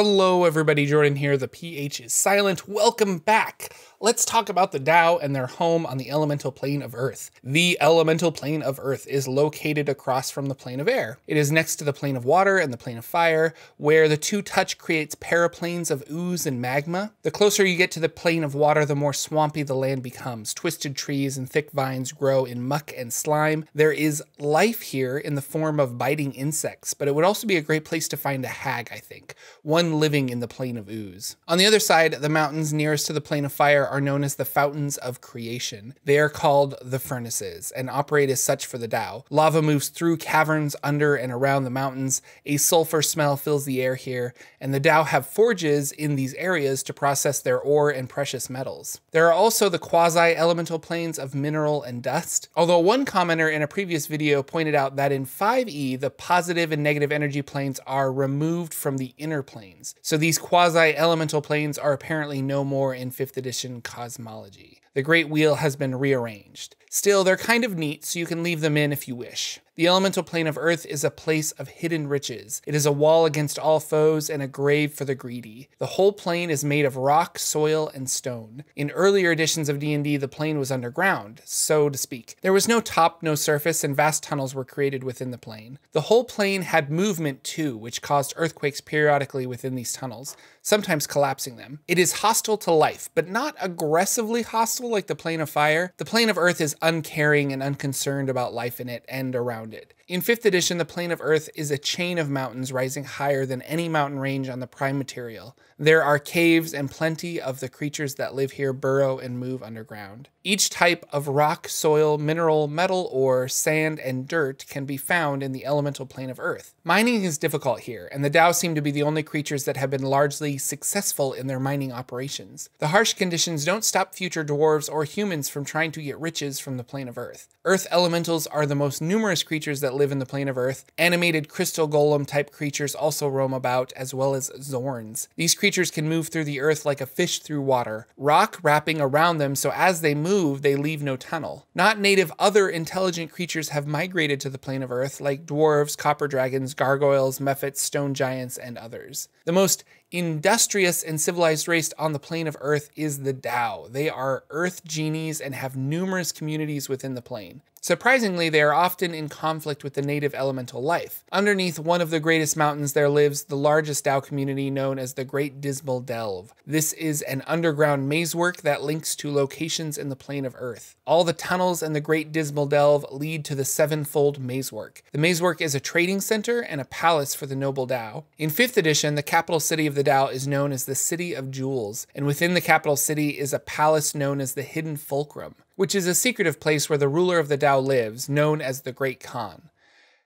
Hello, everybody. Jorphdan here. The PH is silent. Welcome back. Let's talk about the Dao and their home on the elemental plane of Earth. The elemental plane of Earth is located across from the plane of air. It is next to the plane of water and the plane of fire, where the two touch creates paraplanes of ooze and magma. The closer you get to the plane of water, the more swampy the land becomes. Twisted trees and thick vines grow in muck and slime. There is life here in the form of biting insects, but it would also be a great place to find a hag, I think, one living in the plane of ooze. On the other side, the mountains nearest to the plane of fire are known as the fountains of creation. They are called the furnaces and operate as such for the Dao. Lava moves through caverns under and around the mountains. A sulfur smell fills the air here, and the Dao have forges in these areas to process their ore and precious metals. There are also the quasi elemental planes of mineral and dust. Although one commenter in a previous video pointed out that in 5e, the positive and negative energy planes are removed from the inner planes. So these quasi elemental planes are apparently no more in 5th edition cosmology. The Great Wheel has been rearranged. Still, they're kind of neat, so you can leave them in if you wish. The elemental plane of Earth is a place of hidden riches. It is a wall against all foes and a grave for the greedy. The whole plane is made of rock, soil, and stone. In earlier editions of D&D, the plane was underground, so to speak. There was no top, no surface, and vast tunnels were created within the plane. The whole plane had movement too, which caused earthquakes periodically within these tunnels, sometimes collapsing them. It is hostile to life, but not aggressively hostile like the plane of fire. The plane of Earth is uncaring and unconcerned about life in it and around it. In 5th edition, the plane of Earth is a chain of mountains rising higher than any mountain range on the prime material. There are caves and plenty of the creatures that live here burrow and move underground. Each type of rock, soil, mineral, metal, ore, sand, and dirt can be found in the elemental plane of Earth. Mining is difficult here, and the Dao seem to be the only creatures that have been largely successful in their mining operations. The harsh conditions don't stop future dwarves or humans from trying to get riches from the plane of Earth. Earth elementals are the most numerous creatures that live in the plane of Earth. Animated crystal golem type creatures also roam about, as well as Xorns. These creatures can move through the earth like a fish through water, rock wrapping around them so as they move, they leave no tunnel. Not native other intelligent creatures have migrated to the plane of Earth, like dwarves, copper dragons, gargoyles, mephits, stone giants, and others. The most industrious and civilized race on the plane of Earth is the Dao. They are Earth genies and have numerous communities within the plane. Surprisingly, they are often in conflict with the native elemental life. Underneath one of the greatest mountains there lives the largest Dao community known as the Great Dismal Delve. This is an underground mazework that links to locations in the plane of Earth. All the tunnels in the Great Dismal Delve lead to the Sevenfold Mazework. The mazework is a trading center and a palace for the noble Dao. In 5th edition, the capital city of the Dao is known as the City of Jewels, and within the capital city is a palace known as the Hidden Fulcrum, which is a secretive place where the ruler of the Dao lives, known as the Great Khan.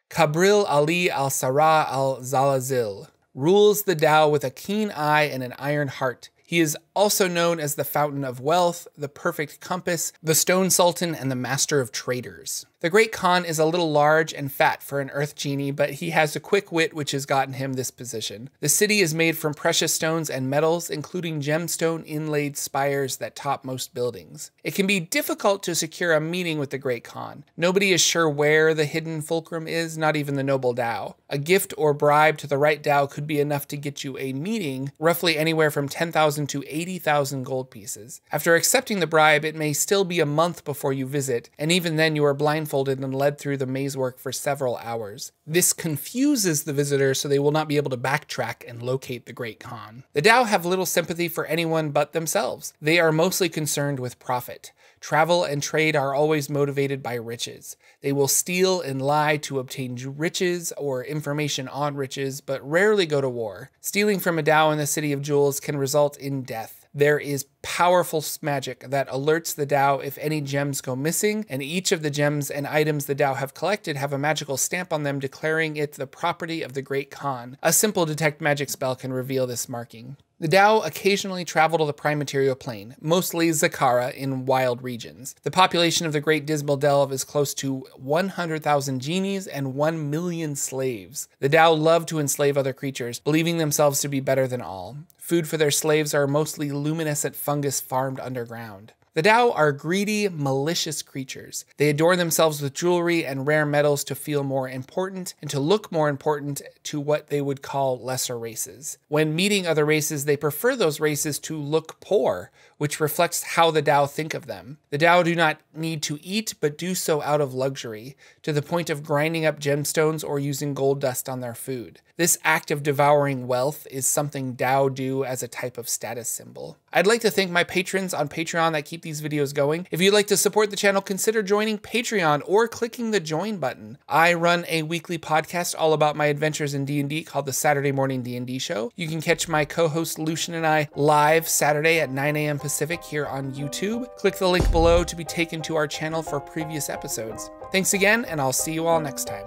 Kabril Ali al Sarah al Zalazil rules the Dao with a keen eye and an iron heart. He is also known as the Fountain of Wealth, the Perfect Compass, the Stone Sultan, and the Master of Traders. The Great Khan is a little large and fat for an Earth genie, but he has a quick wit which has gotten him this position. The city is made from precious stones and metals, including gemstone inlaid spires that top most buildings. It can be difficult to secure a meeting with the Great Khan. Nobody is sure where the hidden fulcrum is, not even the noble Dao. A gift or bribe to the right Dao could be enough to get you a meeting, roughly anywhere from 10,000 to 80,000 gold pieces. After accepting the bribe, it may still be a month before you visit, and even then you are blindfolded and led through the maze work for several hours. This confuses the visitor so they will not be able to backtrack and locate the Great Khan. The Dao have little sympathy for anyone but themselves. They are mostly concerned with profit. Travel and trade are always motivated by riches. They will steal and lie to obtain riches or information on riches, but rarely go to war. Stealing from a Dao in the City of Jewels can result in death there is powerful magic that alerts the Dao if any gems go missing, and each of the gems and items the Dao have collected have a magical stamp on them declaring it the property of the Great Khan. A simple detect magic spell can reveal this marking. The Dao occasionally travel to the prime material plane, mostly Zakhara in wild regions. The population of the Great Dismal Delve is close to 100,000 genies and 1 million slaves. The Dao love to enslave other creatures, believing themselves to be better than all. Food for their slaves are mostly luminescent fungus farmed underground. The Dao are greedy, malicious creatures. They adorn themselves with jewelry and rare metals to feel more important and to look more important to what they would call lesser races. When meeting other races, they prefer those races to look poor, which reflects how the Dao think of them. The Dao do not need to eat, but do so out of luxury, to the point of grinding up gemstones or using gold dust on their food. This act of devouring wealth is something Dao do as a type of status symbol. I'd like to thank my patrons on Patreon that these videos going. If you'd like to support the channel, consider joining Patreon or clicking the join button. I run a weekly podcast all about my adventures in D&D called the Saturday Morning D&D Show. You can catch my co-host Lucian and I live Saturday at 9 a.m. Pacific here on YouTube. Click the link below to be taken to our channel for previous episodes. Thanks again, and I'll see you all next time.